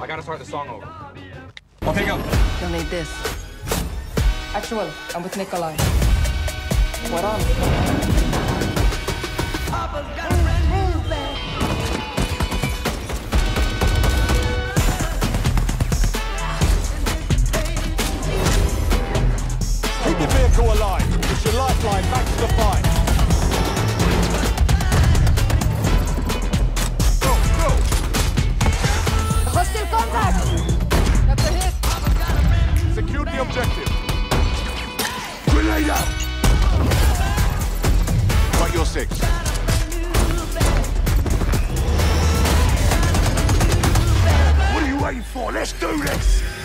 I gotta start the song over. Okay, go. You'll need this. Actual, I'm with Nikolai. What on? Keep your vehicle alive. It's your lifeline hit! Secure the objective. Grenade out. Got your six. What are you waiting for? Let's do this.